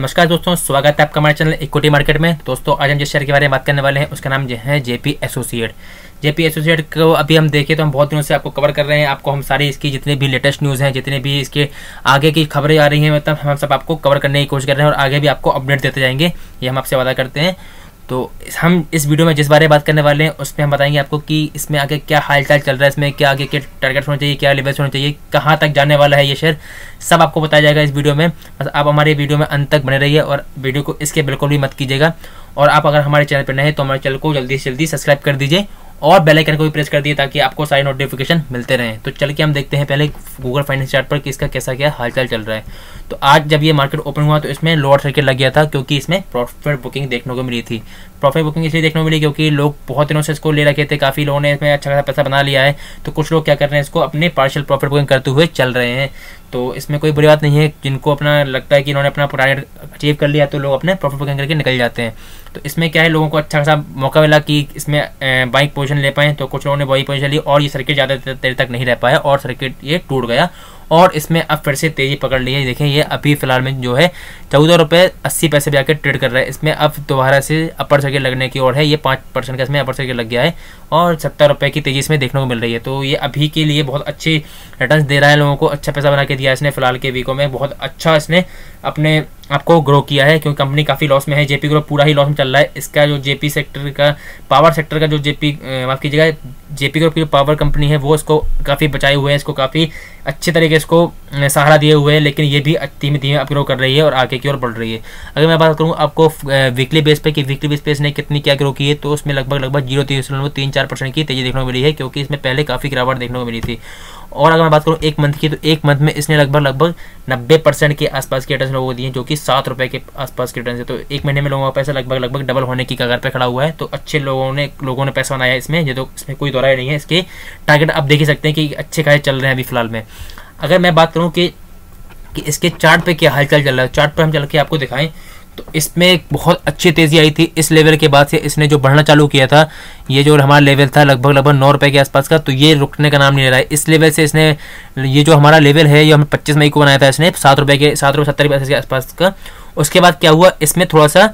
नमस्कार दोस्तों, स्वागत है आपका हमारे चैनल इक्विटी मार्केट में। दोस्तों, आज हम जिस शेयर के बारे में बात करने वाले हैं, उसका नाम जो है जेपी एसोसिएट। जेपी एसोसिएट को अभी हम देखें तो हम बहुत दिनों से आपको कवर कर रहे हैं। आपको हम सारी इसकी जितने भी लेटेस्ट न्यूज़ हैं, जितने भी इसके आगे की खबरें आ रही हैं मतलब हम सब आपको कवर करने की कोशिश कर रहे हैं और आगे भी आपको अपडेट देते जाएँगे। ये हम आपसे वादा करते हैं। तो हम इस वीडियो में जिस बारे में बात करने वाले हैं उसमें हम बताएँगे आपको कि इसमें आगे क्या हाल चाल चल रहा है, इसमें क्या आगे के टारगेट होने चाहिए, क्या लेवल्स होने चाहिए, कहाँ तक जाने वाला है ये शेयर सब आपको बताया जाएगा इस वीडियो में। बस आप हमारे वीडियो में अंत तक बने रहिए और वीडियो को इसके बिल्कुल भी मत कीजिएगा। और आप अगर हमारे चैनल पर नए तो हमारे चैनल को जल्दी से जल्दी सब्सक्राइब कर दीजिए और बेल आइकन को भी प्रेस कर दिए ताकि आपको सारे नोटिफिकेशन मिलते रहें। तो चल के हम देखते हैं पहले गूगल फाइनेंस चार्ट पर किसका कैसा क्या हालचाल चल रहा है। तो आज जब ये मार्केट ओपन हुआ तो इसमें लोअर सर्किट लग गया था क्योंकि इसमें प्रॉफिट बुकिंग देखने को मिली थी। प्रॉफिट बुकिंग इसलिए देखने को मिली क्योंकि लोग बहुत दिनों से इसको ले रखे थे, काफ़ी लोगों ने इसमें अच्छा खासा पैसा बना लिया है। तो कुछ लोग क्या कर रहे हैं, इसको अपने पार्शियल प्रॉफिट बुकिंग करते हुए चल रहे हैं। तो इसमें कोई बुरी बात नहीं है, जिनको अपना लगता है कि इन्होंने अपना टारगेट अचीव कर लिया तो लोग अपने प्रॉफिट बुकिंग करके निकल जाते हैं। तो इसमें क्या है, लोगों को अच्छा खासा मौका मिला कि इसमें बाइक पोजीशन ले पाएँ तो कुछ लोगों ने बाइक पोजीशन ली और ये सर्किट ज़्यादा देर तक नहीं रह पाया और सर्किट ये टूट गया। और इसमें अब फिर से तेज़ी पकड़ ली है। देखें, ये अभी फ़िलहाल में जो है, चौदह रुपये अस्सी पैसे भी आकर ट्रेड कर रहा है। इसमें अब दोबारा से अपर सर्किट लगने की ओर है। ये पाँच परसेंट का इसमें अपर सर्किट लग गया है और सत्तर रुपये की तेज़ी इसमें देखने को मिल रही है। तो ये अभी के लिए बहुत अच्छी रिटर्न दे रहा है लोगों को। अच्छा पैसा बना के दिया इसने फ़िलहाल के वीकों में। बहुत अच्छा इसने अपने आपको ग्रो किया है, क्योंकि कंपनी काफ़ी लॉस में है जेपी ग्रो पूरा ही लॉस में चल रहा है। इसका जो जेपी सेक्टर का पावर सेक्टर का जो जेपी माफ़ कीजिएगा जेपी ग्रुप की जो पावर कंपनी है, वो इसको काफ़ी बचाए हुए हैं, इसको काफ़ी अच्छे तरीके इसको सहारा दिए हुए हैं, लेकिन ये भी धीमे धीमे अप ग्रो कर रही है और आगे की ओर बढ़ रही है। अगर मैं बात करूँ आपको वीकली बेस पर कि वीकली बेस पे इसने कितनी क्या ग्रो की है तो उसमें लगभग लगभग ज़ीरो तीन तीन चार परसेंट की तेज़ी देखने को मिली है, क्योंकि इसमें पहले काफ़ी गिरावट देखने को मिली थी। और अगर मैं बात करूँ एक मंथ की तो एक मंथ में इसने लगभग लगभग नब्बे परसेंट के आसपास के रिटर्न लोगों को दिए, जो कि सात रुपये के आसपास के रिटर्न है। तो एक महीने में लोगों का पैसा लगभग लगभग डबल होने की कगार पर खड़ा हुआ है। तो अच्छे लोगों ने लोगों ने पैसा बनाया इसमें, ये तो इसमें कोई दौरा नहीं है। इसके टारगेट आप देख ही सकते हैं कि अच्छे खासे चल रहे हैं अभी फ़िलहाल में। अगर मैं बात करूँ कि कि इसके चार्ट पे क्या हालचाल चल रहा है चार्ट पर हम चल के आपको दिखाएँ तो इसमें बहुत अच्छी तेज़ी आई थी। इस लेवल के बाद से इसने जो बढ़ना चालू किया था, ये जो हमारा लेवल था लगभग लगभग नौ रुपये के आसपास का तो ये रुकने का नाम नहीं ले रहा है। इस लेवल से इसने, ये जो हमारा लेवल है, ये हमें पच्चीस मई को बनाया था इसने, सात रुपये के, सात रुपये सत्तर पैसे के आसपास का। उसके बाद क्या हुआ, इसमें थोड़ा सा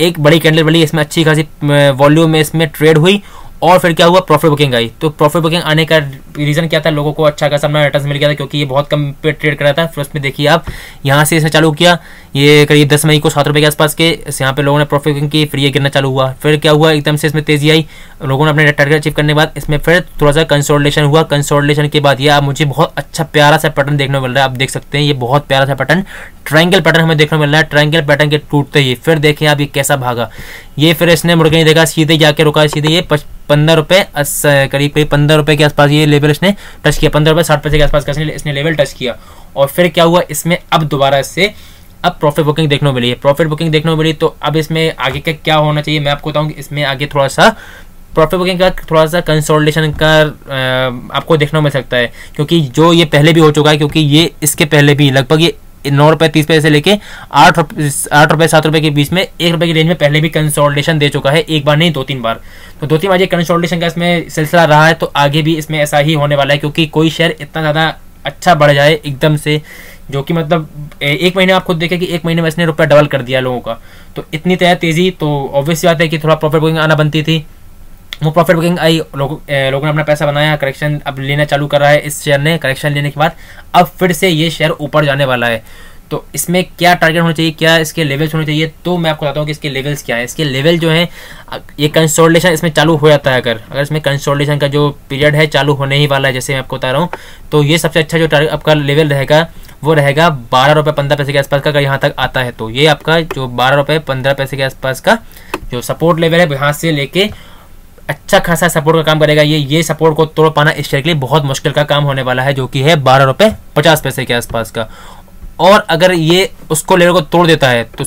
एक बड़ी कैंडल बड़ी इसमें अच्छी खासी वॉल्यूम में इसमें ट्रेड हुई और फिर क्या हुआ? प्रॉफिट बुकिंग आई। तो प्रॉफिट बुकिंग आने का रीज़न क्या था? लोगों को अच्छा खासा अपना रिटर्न मिल गया था क्योंकि ये बहुत कम पे ट्रेड कर रहा था। फिर उसमें देखिए आप, यहाँ से इसने चालू किया। ये करीब दस मई को सात रुपये के आसपास के यहाँ पे लोगों ने प्रॉफिट बुकिंग की, फिर ये गिरना चालू हुआ। फिर क्या हुआ? एकदम से इसमें तेज़ी आई। लोगों ने अपने टारगेट अचीव करने के बाद इसमें फिर थोड़ा सा कंसोलिडेशन हुआ। कंसोलिडेशन के बाद ये आप, मुझे बहुत अच्छा प्यारा सा पैटर्न देखने को मिल रहा है। आप देख सकते हैं, ये बहुत प्यारा सा पैटर्न ट्रायंगल पैटर्न हमें देखने को मिल रहा है। ट्रायंगल पैटर्न के टूटते ही, फिर देखें आप ये कैसा भागा। ये फिर इसने मुड़ के नहीं देखा, सीधे जाके रुका, सीधे ये पंद्रह रुपये करीब करीब पंद्रह रुपये के आसपास ये लेवल इसने टच किया। पंद्रह रुपये साठ पैसे के आसपास इसने लेवल टच किया। और फिर क्या हुआ, इसमें अब दोबारा इससे अब प्रॉफिट बुकिंग देखने को मिली। है प्रॉफिट बुकिंग देखने को मिली तो अब इसमें आगे का क्या होना चाहिए, मैं आपको बताऊँ इसमें आगे थोड़ा सा प्रॉफिट बुकिंग का थोड़ा सा कंसोलिडेशन का आपको देखने को मिल सकता है। क्योंकि जो ये पहले भी हो चुका है, क्योंकि ये इसके पहले भी, लगभग ये नौ रुपये तीस पैसे से लेके आठ रुपये आठ रुपये सात रुपये के बीच में एक रुपये की रेंज में पहले भी कंसोलिडेशन दे चुका है, एक बार नहीं, दो तीन बार। तो दो तीन बार ये कंसोलिडेशन का इसमें सिलसिला रहा है तो आगे भी इसमें ऐसा ही होने वाला है, क्योंकि कोई शेयर इतना ज़्यादा अच्छा बढ़ जाए एकदम से, जो कि मतलब एक महीने आप खुद देखें कि एक महीने में इसने रुपया डबल कर दिया लोगों का। तो इतनी तय तेज़ी तो ऑब्वियस बात है कि थोड़ा प्रॉफिट बुकिंग आना बनती थी। वो प्रॉफिट बुकिंग आई लोग, लोगों ने अपना पैसा बनाया करेक्शन अब लेना चालू कर रहा है इस शेयर ने करेक्शन लेने के बाद अब फिर से ये शेयर ऊपर जाने वाला है। तो इसमें क्या टारगेट होना चाहिए क्या इसके लेवल्स होने चाहिए तो मैं आपको बताता हूँ कि इसके लेवल्स क्या है। इसके लेवल जो है ये कंसोलिडेशन इसमें चालू हो जाता है अगर अगर इसमें कंसोलिडेशन का जो पीरियड है चालू होने ही वाला है जैसे मैं आपको बता रहा हूँ तो ये सबसे अच्छा जो टारगेट आपका लेवल रहेगा वो रहेगा बारह रुपये पंद्रह पैसे के आसपास का अगर यहाँ तक आता है तो ये आपका जो बारह रुपये पंद्रह पैसे के आसपास का जो सपोर्ट लेवल है यहाँ से लेके अच्छा खासा सपोर्ट का काम करेगा। ये ये सपोर्ट को तोड़ पाना इस शेयर के लिए बहुत मुश्किल का काम होने वाला है, जो कि है बारह रुपये पचास पैसे के आसपास का। और अगर ये उसको लेवल को तोड़ देता है तो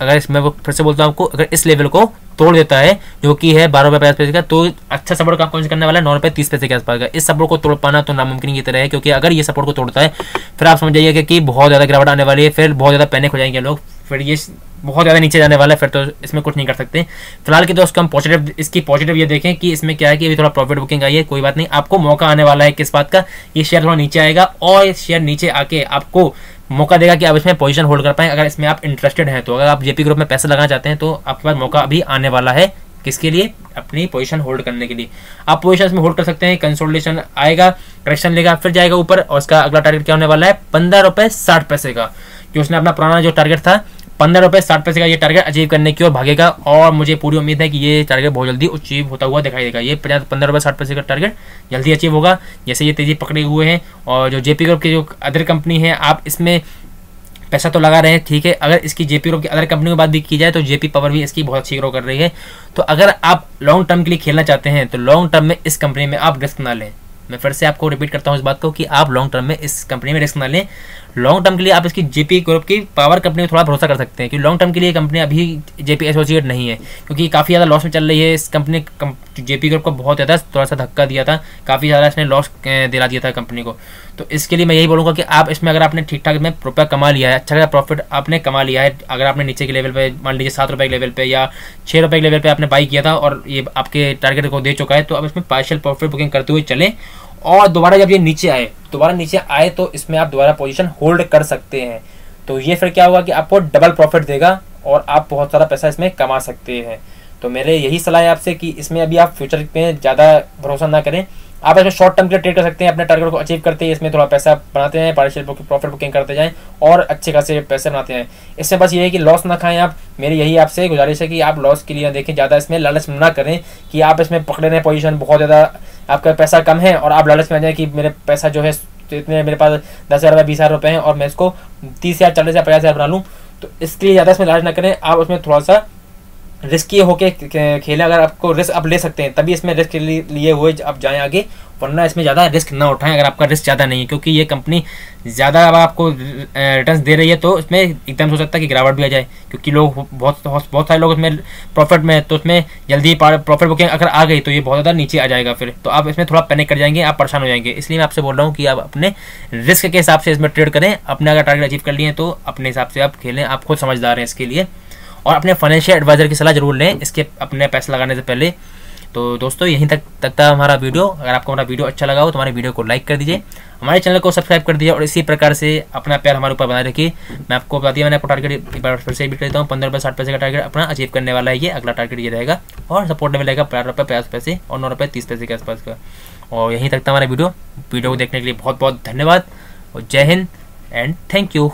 अगर इसमें फिर से बोलता हूँ आपको, अगर इस लेवल को तोड़ देता है, जो कि है बारह रुपये पचास पैसे का तो अच्छा सपोर्ट काम कौन करने वाला है? नौ रुपये तीस पैसे के आसपास का। इस सपोर्ट को तोड़ पाना तो नामुमकिन की तरह है, क्योंकि अगर ये सपोर्ट को तोड़ता है, फिर आप समझ जाइए कि बहुत ज़्यादा गिरावट आने वाली है, फिर बहुत ज़्यादा पैनिक हो जाएँगे लोग। फिर ये बहुत ज़्यादा नीचे जाने वाला है, फिर तो इसमें कुछ नहीं कर सकते। फ़िलहाल की दोस्त, हम पॉजिटिव इसकी पॉजिटिव ये देखें कि इसमें क्या है कि अभी थोड़ा प्रॉफिट बुकिंग आई है, कोई बात नहीं। आपको मौका आने वाला है किस बात का? ये शेयर थोड़ा नीचे आएगा और शेयर नीचे आके आपको मौका देगा कि आप इसमें पोजीशन होल्ड कर पाए। अगर इसमें आप इंटरेस्टेड हैं तो अगर आप जेपी ग्रुप में पैसे लगाना चाहते हैं तो आपके पास मौका अभी आने वाला है किसके लिए? अपनी पोजीशन होल्ड करने के लिए। आप पोजीशन में होल्ड कर सकते हैं कंसोलिडेशन आएगा करेक्शन लेगा, फिर जाएगा ऊपर और उसका अगला टारगेट क्या होने वाला है? पंद्रह रुपए साठ पैसे का, जो उसने अपना पुराना जो टारगेट था पंद्रह रुपए, साठ पैसे का ये टारगेट अचीव करने की ओर भागेगा और मुझे पूरी उम्मीद है कि ये टारगेट बहुत जल्दी अचीव होता हुआ दिखाई देगा। ये पचास, पंद्रह रुपए, साठ पैसे का टारगेट जल्दी अचीव होगा। जैसे ये तेज़ी पकड़े हुए हैं और जो जेपी ग्रुप की जो अदर कंपनी है, आप इसमें पैसा तो लगा रहे हैं, ठीक है। अगर इसकी जेपी ग्रुप की अदर कंपनी की बात भी की जाए तो जेपी पावर भी इसकी बहुत अच्छी ग्रो कर रही है। तो अगर आप लॉन्ग टर्म के लिए खेलना चाहते हैं तो लॉन्ग टर्म में इस कंपनी में आप रिस्क ना लें। मैं फिर से आपको रिपीट करता हूँ इस बात को कि आप लॉन्ग टर्म में इस कंपनी में रिस्क ना लें। लॉन्ग टर्म के लिए आप इसकी जेपी ग्रुप की पावर कंपनी में थोड़ा भरोसा कर सकते हैं क्योंकि लॉन्ग टर्म के लिए कंपनी अभी जेपी एसोसिएट नहीं है, क्योंकि काफ़ी ज़्यादा लॉस में चल रही है। इस कंपनी जेपी ग्रुप को बहुत ज़्यादा थोड़ा सा धक्का दिया था, काफ़ी ज़्यादा इसने लॉस दिला दिया था कंपनी को। तो इसके लिए मैं यही बोलूँगा कि आप इसमें अगर आपने ठीक ठाक में रुपया कमा लिया है अच्छा खासा प्रॉफिट आपने कमा लिया है, अगर आपने नीचे के लेवल पे, मान लीजिए सात रुपये के लेवल पे या छः रुपये के लेवल पे आपने बाई किया था और ये आपके टारगेट को दे चुका है तो आप इसमें पार्शियल प्रॉफिट बुकिंग करते हुए चलें और दोबारा जब ये नीचे आए, दोबारा नीचे आए तो इसमें आप दोबारा पोजीशन होल्ड कर सकते हैं। तो ये फिर क्या होगा कि आपको डबल प्रॉफिट देगा और आप बहुत सारा पैसा इसमें कमा सकते हैं। तो मेरे यही सलाह है आपसे कि इसमें अभी आप फ्यूचर में ज़्यादा भरोसा ना करें। आप इसमें शॉर्ट टर्म के ट्रेड कर सकते हैं, अपने टारगेट को अचीव करते हैं, इसमें थोड़ा पैसा बनाते हैं पार्शियल प्रॉफिट बुकिंग करते जाएँ और अच्छे खासे पैसे बनाते हैं इससे बस ये है कि लॉस ना खाएँ आप। मेरी यही आपसे गुजारिश है कि आप लॉस के लिए देखें, ज़्यादा इसमें लालच ना करें कि आप इसमें पकड़े रहें पोजिशन बहुत ज़्यादा। आपका पैसा कम है और आप लालच में आ जाए कि मेरे पैसा जो है तो इतने मेरे पास दस हज़ार रुपये बीस हज़ार रुपये हैं और मैं इसको तीस हज़ार, चालीस हज़ार, पचास हज़ार बना लूँ। तो इसके लिए ज़्यादा इसमें लालच ना करें। आप उसमें थोड़ा सा रिस्की होके खेलें, अगर आपको रिस्क आप ले सकते हैं, तभी इसमें रिस्क लिए हुए आप जाएँ आगे, वरना इसमें ज़्यादा रिस्क ना उठाएँ, अगर आपका रिस्क ज़्यादा नहीं है, क्योंकि ये कंपनी ज़्यादा अब आपको रिटर्न दे रही है तो इसमें एकदम हो सकता है कि गिरावट भी आ जाए, क्योंकि लोग बहुत बहुत सारे लोग इसमें प्रॉफिट में तो उसमें जल्दी प्रॉफिट बुकिंग अगर आ गई तो ये बहुत ज़्यादा नीचे आ जाएगा फिर तो आप इसमें थोड़ा पैनिक कर जाएँगे, आप परेशान हो जाएँगे, इसलिए मैं आपसे बोल रहा हूँ कि आप अपने रिस्क के हिसाब से इसमें ट्रेड करें, अपने अगर टारगेट अचीव कर लिए तो अपने हिसाब से आप खेलें, आप खुद समझदार हैं इसके लिए। और अपने फाइनेंशियल एडवाइजर की सलाह ज़रूर लें, इसके अपने पैसे लगाने से पहले। तो दोस्तों, यहीं तक तक था हमारा वीडियो, अगर आपको हमारा वीडियो अच्छा लगा हो तो हमारे वीडियो को लाइक कर दीजिए। हमारे चैनल को सब्सक्राइब कर दीजिए और इसी प्रकार से अपना प्यार हमारे ऊपर बनाए रखिए। मैं आपको बता दिया, मैंने आपको टारगेट एक बार फिर से भी देता हूँ, पंद्रह रुपये, साठ पैसे का टारगेट अपना अचीव करने वाला है ये। अगला टारगेट ये रहेगा और सपोर्ट लेवल रहेगा पंद्रह रुपये, पचास पैसे और नौ रुपये, तीस पैसे के आसपास का। और यहीं तक था हमारा वीडियो। वीडियो को देखने के लिए बहुत बहुत धन्यवाद और जय हिंद एंड थैंक यू